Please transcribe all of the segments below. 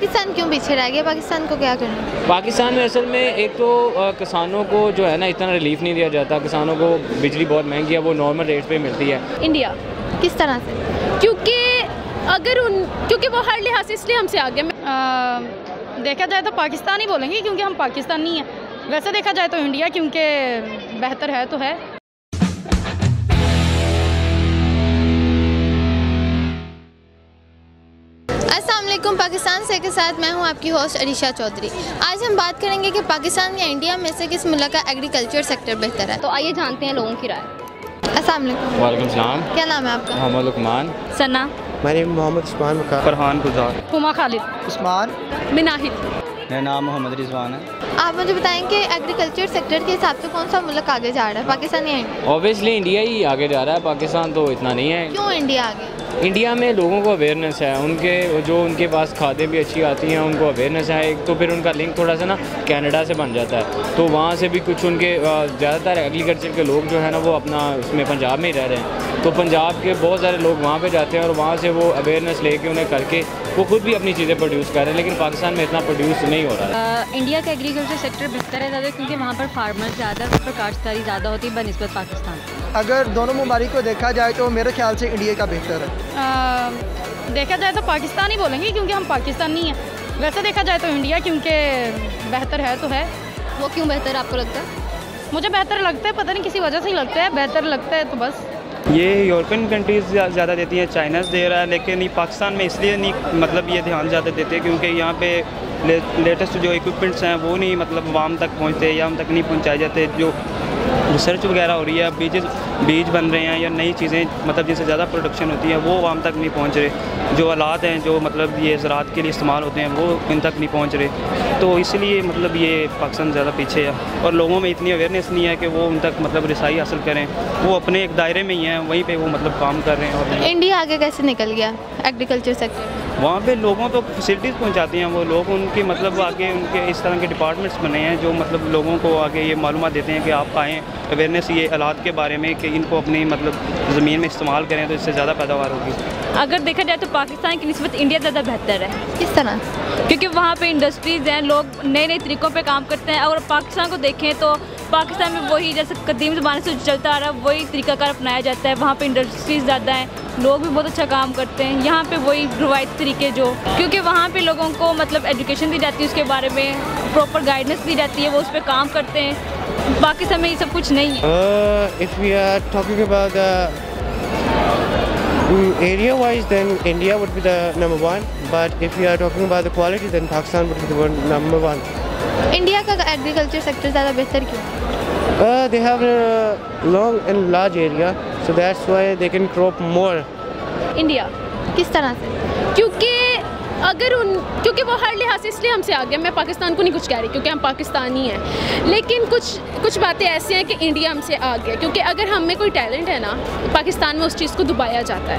پاکستان کیوں پیچھے رہ گیا؟ پاکستان کو کیا کرنا؟ پاکستان میں اصل میں ایک تو کسانوں کو جو ہے نا اتنا ریلیف نہیں دیا جاتا کسانوں کو بجلی بہت مہنگی ہے وہ نارمل ریٹ پہ ملتی ہے۔ انڈیا کس طرح سے؟ کیونکہ اگر ان کیونکہ وہ ہر لحاظ سے اس لیے ہم سے آگے دیکھا جائے تو پاکستان ہی بولیں گے کیونکہ ہم پاکستانی ہیں۔ ویسے دیکھا جائے تو انڈیا کیونکہ بہتر ہے تو ہے۔ علیکم پاکستان سے کے ساتھ میں ہوں آپ کی ہوسٹ عریشہ چودھری۔ آج ہم بات کریں گے کہ پاکستان یا انڈیا میں سے کس ملک کا ایگریکلچر سیکٹر بہتر ہے؟ تو آئیے جانتے ہیں لوگوں کی رائے۔ السلام علیکم۔ وعلیکم السلام۔ کیا نام ہے آپ کا؟ محمد لکمان ثنا is Mohammed Usman Makar. Farhan گزار ہما خالد۔ Usman. مناہد۔ میرا نام محمد رضوان ہے۔ آپ مجھے بتائیں کہ ایگریکلچر سیکٹر کے حساب سے کون سا ملک آگے جا رہا ہے پاکستان یا انڈیا؟ اوبیسلی انڈیا ہی آگے جا رہا ہے پاکستان تو اتنا نہیں ہے۔ کیوں انڈیا آگے؟ انڈیا میں لوگوں کو اویئرنیس ہے، ان کے جو ان کے پاس کھادیں بھی اچھی آتی ہیں، ان کو اویئرنیس ہے۔ ایک تو پھر ان کا لنک تھوڑا سا نا کینیڈا سے بن جاتا ہے۔ تو وہاں سے بھی کچھ ان کے زیادہ تر ایگریکلچر کے لوگ جو ہے نا، وہ اپنا اس میں پنجاب میں ہی رہ رہے ہیں۔ تو پنجاب کے بہت سارے لوگ وہاں پہ جاتے ہیں اور وہاں سے وہ اویئرنیس لے کے انہیں کر کے وہ خود بھی اپنی چیزیں پروڈیوس کر رہے ہیں۔ لیکن پاکستان میں اتنا پروڈیوس نہیں ہو رہا۔ ہے انڈیا کا ایگریکلچر سیکٹر بہتر ہے زیادہ، کیونکہ وہاں پر فارمر زیادہ کاشتکاری زیادہ ہوتی ہے بنسبت پاکستان۔ اگر دونوں ممالک کو دیکھا جائے تو میرے خیال سے انڈیا کا بہتر ہے۔ دیکھا جائے تو پاکستان ہی بولیں گے کیونکہ ہم پاکستانی ہیں۔ ویسے دیکھا جائے تو انڈیا کیونکہ بہتر ہے تو ہے۔ وہ کیوں بہتر آپ کو لگتا ہے؟ مجھے بہتر لگتا ہے پتہ نہیں کسی وجہ سے ہی لگتا ہے۔ بہتر لگتا ہے تو بس۔ یہ یورپین کنٹریز زیادہ دیتی ہیں چائناز دے رہا ہے لیکن یہ پاکستان میں اس لیے نہیں مطلب یہ دھیان زیادہ دیتے کیونکہ یہاں پہ لیٹسٹ جو اکوپمنٹس ہیں وہ نہیں مطلب عوام تک پہنچتے یا ہم تک نہیں پہنچائے جاتے جو ریسرچ وغیرہ ہو رہی ہے بیجز بیج بن رہے ہیں یا نئی چیزیں مطلب جن سے زیادہ پروڈکشن ہوتی ہے، وہ عوام تک نہیں پہنچ رہے۔ جو آلات ہیں، جو مطلب یہ زراعت کے لیے استعمال ہوتے ہیں، وہ ان تک نہیں پہنچ رہے۔ تو اس لیے مطلب یہ پاکستان زیادہ پیچھے ہے۔ اور لوگوں میں اتنی اویئرنیس نہیں ہے کہ وہ ان تک مطلب رسائی حاصل کریں۔ وہ اپنے ایک دائرے میں ہی ہیں، وہیں پہ وہ مطلب کام کر رہے ہیں اور انڈیا آگے کیسے نکل گیا؟ ایگریکلچر سیکٹر وہاں پہ لوگوں تو فیسلٹیز پہنچاتے ہیں وہ لوگ ان کے مطلب آگے ان کے اس طرح کے ڈپارٹمنٹس بنے ہیں جو مطلب لوگوں کو آگے یہ معلومات دیتے ہیں کہ آپ آئیں اویئرنیس یہ آلات کے بارے میں کہ ان کو اپنی مطلب زمین میں استعمال کریں تو اس سے زیادہ پیداوار ہوگی۔ اگر دیکھا جائے تو پاکستان کی نسبت انڈیا زیادہ بہتر ہے۔ کس طرح؟ کیونکہ وہاں پہ انڈسٹریز ہیں لوگ نئے نئے طریقوں پہ کام کرتے ہیں۔ اگر پاکستان کو دیکھیں تو پاکستان میں وہی جیسے قدیم زمانے سے چلتا آ رہا ہے وہی طریقہ کار اپنایا جاتا ہے وہاں پہ انڈسٹریز زیادہ ہیں لوگ بھی بہت اچھا کام کرتے ہیں یہاں پہ وہی روایتی طریقے جو کیونکہ وہاں پہ لوگوں کو مطلب ایجوکیشن دی جاتی ہے اس کے بارے میں پراپر گائیڈنس دی جاتی ہے وہ اس پہ کام کرتے ہیں پاکستان میں یہ سب کچھ نہیں ہے Uh, mm, area-wise, then India would be the number one. But if we are talking about the quality, then Pakistan would be the one, number one. India کا ایگریکلچر سیکٹر زیادہ بہتر کیوں have a long and large area, so that's why they can crop more. India کس طرح سے کیونکہ اگر ان کیونکہ وہ ہر لحاظ سے اس لیے ہم سے آگے میں پاکستان کو نہیں کچھ کہہ رہی کیونکہ ہم پاکستانی ہیں۔ لیکن کچھ کچھ باتیں ایسی ہیں کہ انڈیا ہم سے آگے کیونکہ اگر ہم میں کوئی ٹیلنٹ ہے نا پاکستان میں اس چیز کو دبایا جاتا ہے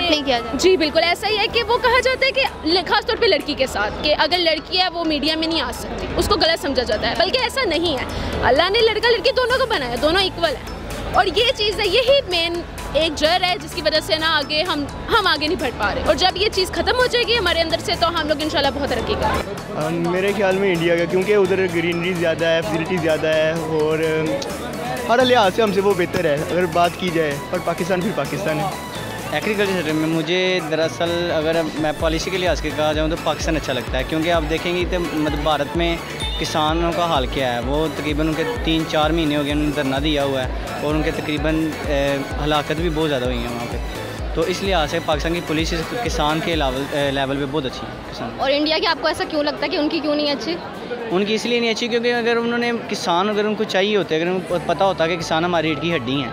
نہیں کیا جاتا۔ جی بالکل ایسا ہی ہے کہ وہ کہا جاتا ہے کہ خاص طور پہ لڑکی کے ساتھ کہ اگر لڑکی ہے وہ میڈیا میں نہیں آ سکتی اس کو غلط سمجھا جاتا ہے۔ بلکہ ایسا نہیں ہے۔ اللہ نے لڑکا لڑکی دونوں کو بنایا دونوں ایکول ہیں۔ اور یہ چیز ہے یہی مین ایک جر ہے جس کی وجہ سے نا آگے ہم ہم آگے نہیں بڑھ پا رہے۔ اور جب یہ چیز ختم ہو جائے گی ہمارے اندر سے تو ہم لوگ انشاءاللہ بہت ترقی کریں گے۔ میرے خیال میں انڈیا کا کیونکہ ادھر گرینری زیادہ ہے فیسلٹی زیادہ ہے اور ہر لحاظ سے ہم سے وہ بہتر ہے۔ اگر بات کی جائے اور پاکستان پھر پاکستان ہے۔ ایگریکلچر سیکٹر میں مجھے دراصل اگر میں پالیسی کے لحاظ سے کہا جاؤں تو پاکستان اچھا لگتا ہے۔ کیونکہ آپ دیکھیں گے کہ مطلب بھارت میں کسانوں کا حال کیا ہے۔ وہ تقریباً ان کے تین چار مہینے ہو گئے انہوں نے دھرنا دیا ہوا ہے۔ اور ان کے تقریباً ہلاکت بھی بہت زیادہ ہوئی ہیں وہاں پہ۔ تو اس لحاظ سے پاکستان کی پالیسی کسان کے لیول لیول پہ بہت اچھی ہے کسان۔ اور انڈیا کی آپ کو ایسا کیوں لگتا ہے کہ ان کی کیوں نہیں اچھی؟ ان کی اس لیے نہیں اچھی کیونکہ اگر انہوں نے کسان اگر ان کو چاہیے ہوتے اگر ان کو پتہ ہوتا کہ کسان ہماری ریٹ کی ہڈی ہیں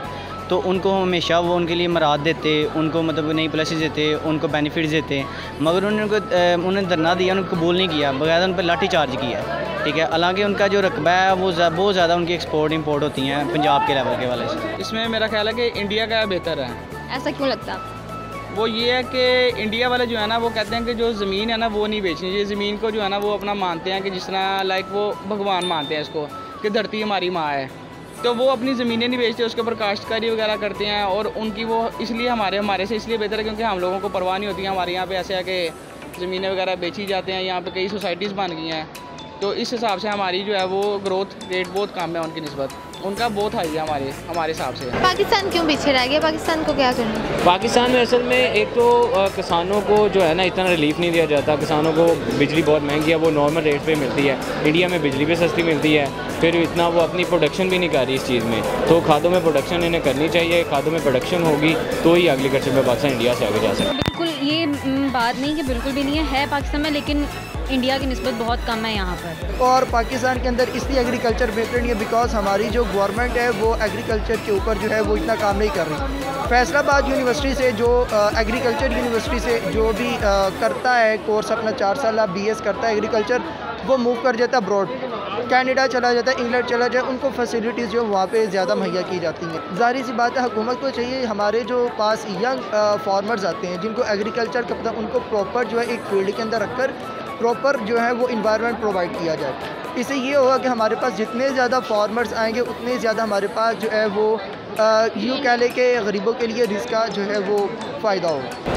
تو ان کو ہمیشہ وہ ان کے لیے مراد دیتے ان کو مطلب نئی پالیسیز دیتے ان کو بینیفٹس دیتے۔ مگر انہوں نے انہوں نے دھرنا دیا انہوں نے قبول نہیں کیا بغیر ان پہ لاٹھی چارج کیا ٹھیک ہے۔ حالانکہ ان کا جو رقبہ ہے وہ بہت زیادہ ان کی ایکسپورٹ امپورٹ ہوتی ہیں پنجاب کے لیول کے والے سے۔ اس میں میرا خیال ہے کہ انڈیا کا بہتر ہے۔ ایسا کیوں لگتا؟ ہے وہ یہ ہے کہ انڈیا والے جو ہے نا وہ کہتے ہیں کہ جو زمین ہے نا وہ نہیں بیچنی چاہیے۔ زمین کو جو ہے نا وہ اپنا مانتے ہیں کہ جس طرح لائک وہ بھگوان مانتے ہیں اس کو کہ دھرتی ہماری ماں ہے۔ تو وہ اپنی زمینیں نہیں بیچتے اس کے اوپر کاشتکاری وغیرہ کرتے ہیں اور ان کی وہ اس لیے ہمارے ہمارے سے اس لیے بہتر ہے کیونکہ ہم لوگوں کو پرواہ نہیں ہوتی ہے ہمارے یہاں پہ ایسے ہے کہ زمینیں وغیرہ بیچی جاتے ہیں یہاں پہ کئی سوسائٹیز بن گئی ہیں۔ تو اس حساب سے ہماری جو ہے وہ گروتھ ریٹ بہت کم ہے ان کی نسبت۔ ان کا بہت ہائی ہے ہمارے ہمارے حساب سے۔ پاکستان کیوں پیچھے رہ گیا پاکستان کو کیا کرنا پاکستان میں اصل میں ایک تو کسانوں کو جو ہے نا اتنا ریلیف نہیں دیا جاتا۔ کسانوں کو بجلی بہت مہنگی ہے وہ نارمل ریٹ پہ ملتی ہے۔ انڈیا میں بجلی بھی سستی ملتی ہے۔ پھر اتنا وہ اپنی پروڈکشن بھی نہیں کر رہی اس چیز میں۔ تو کھادوں میں پروڈکشن انہیں کرنی چاہیے۔ کھادوں میں پروڈکشن ہوگی تو ہی ایگریکلچر میں پاکستان انڈیا سے آگے جا سکتا ہے بالکل یہ بات نہیں کہ بالکل بھی نہیں ہے پاکستان میں لیکن انڈیا کی نسبت بہت کم ہے یہاں پر۔ اور پاکستان کے اندر اس لیے ایگریکلچر بہتر نہیں ہے بیکاز ہماری جو گورنمنٹ ہے وہ ایگریکلچر کے اوپر جو ہے وہ اتنا کام نہیں کر رہی۔ فیصل آباد یونیورسٹی سے جو ایگریکلچر یونیورسٹی سے جو بھی کرتا ہے کورس اپنا چار سالہ بی ایس کرتا ہے ایگریکلچر وہ موو کر جاتا ہے ابروڈ کینیڈا چلا جاتا ہے انگلینڈ چلا جائے ان کو فیسلٹیز جو وہاں پہ زیادہ مہیا کی جاتی ہیں۔ ظاہری سی بات ہے، حکومت کو چاہیے ہمارے جو پاس ینگ فارمرز آتے ہیں، جن کو ایگریکلچر کا پتہ، ان کو پراپر جو ہے ایک فیلڈ کے اندر رکھ کر پراپر جو ہے وہ انوائرمنٹ پرووائڈ کیا جائے۔ اس سے یہ ہوگا کہ ہمارے پاس جتنے زیادہ فارمرز آئیں گے، اتنے زیادہ ہمارے پاس جو ہے وہ یوں کہہ لے کہ غریبوں کے لیے رزق کا جو ہے وہ فائدہ ہوگا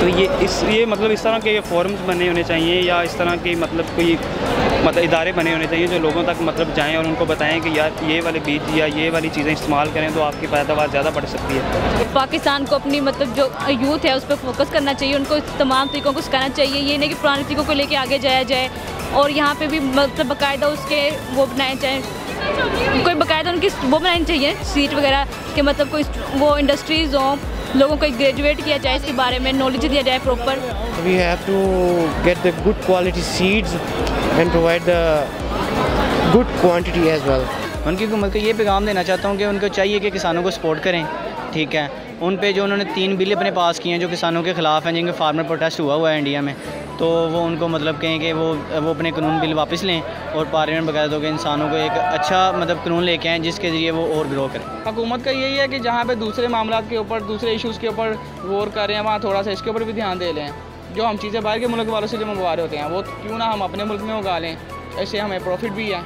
تو یہ اس یہ مطلب اس طرح کے فورمز بنے ہونے چاہیے یا اس طرح کے مطلب کوئی مطلب ادارے بنے ہونے چاہیے جو لوگوں تک مطلب جائیں اور ان کو بتائیں کہ یار یہ والے بیج یا یہ والی چیزیں استعمال کریں تو آپ کی پیداوار زیادہ بڑھ سکتی ہے۔ پاکستان کو اپنی مطلب جو یوتھ ہے اس پہ فوکس کرنا چاہیے ان کو تمام طریقوں کو سکھانا چاہیے۔ یہ نہیں کہ پرانے طریقوں کو لے کے آگے جایا جائے اور یہاں پہ بھی مطلب باقاعدہ اس کے وہ بنائے جائیں۔ کوئی باقاعدہ ان کی وہ بنانی چاہیے۔ سیٹ وغیرہ کہ مطلب کوئی وہ انڈسٹریز ہوں لوگوں کو گریجویٹ کیا جائے اس کے بارے میں نالج دیا جائے proper We have to get the good quality seeds and provide the good quantity as well. ان کی حکومت کو یہ پیغام دینا چاہتا ہوں کہ ان کو چاہیے کہ کسانوں کو سپورٹ کریں ٹھیک ہے؟ ان پہ جو انہوں نے تین بل اپنے پاس کیے ہیں جو کسانوں کے خلاف ہیں جن کے فارمر پروٹیسٹ ہوا ہوا ہے انڈیا میں۔ تو وہ ان کو مطلب کہیں کہ وہ وہ اپنے قانون بل واپس لیں اور پارلیمنٹ بغیر کہ انسانوں کو ایک اچھا مطلب قانون لے کے آئیں جس کے ذریعے وہ اور گرو کریں۔ حکومت کا یہی ہے کہ جہاں پہ دوسرے معاملات کے اوپر دوسرے ایشوز کے اوپر غور کر رہے ہیں وہاں تھوڑا سا اس کے اوپر بھی دھیان دے لیں۔ جو ہم چیزیں باہر کے ملک والوں سے جو منگوا رہے ہوتے ہیں وہ کیوں نہ ہم اپنے ملک میں اگا لیں؟ ایسے ہمیں پروفٹ بھی ہے۔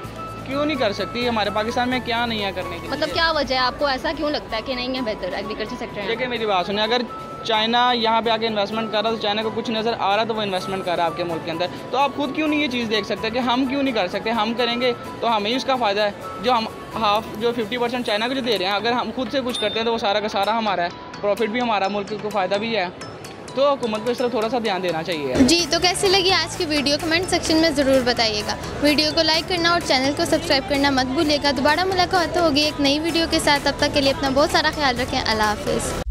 کیوں نہیں کر سکتی؟ ہمارے پاکستان میں کیا نہیں ہے کرنے کے مطلب کیا وجہ ہے؟ آپ کو ایسا کیوں لگتا ہے کہ نہیں ہے بہتر؟ ایگریکلچر سیکٹر دیکھیں میری بات سنیں اگر چائنا یہاں پہ آ کے انویسٹمنٹ کر رہا تو چائنا کو کچھ نظر آ رہا تو وہ انویسٹمنٹ کر رہا ہے آپ کے ملک کے اندر۔ تو آپ خود کیوں نہیں یہ چیز دیکھ سکتے کہ ہم کیوں نہیں کر سکتے؟ ہم کریں گے تو ہمیں اس کا فائدہ ہے۔ جو ہم ہاف جو ففٹی پرسینٹ چائنا کو جو دے رہے ہیں، اگر ہم خود سے کچھ کرتے ہیں تو وہ سارا کا سارا ہمارا ہے۔ پروفٹ بھی ہمارا ملک کو فائدہ بھی ہے۔ تو حکومت کو اس طرح تھوڑا سا دھیان دینا چاہیے۔ جی تو کیسی لگی آج کی ویڈیو کمنٹ سیکشن میں ضرور بتائیے گا۔ ویڈیو کو لائک کرنا اور چینل کو سبسکرائب کرنا مت بھولیے گا۔ دوبارہ ملاقات ہوگی ایک نئی ویڈیو کے ساتھ۔ تب تک کے لیے اپنا بہت سارا خیال رکھیں۔ اللہ حافظ۔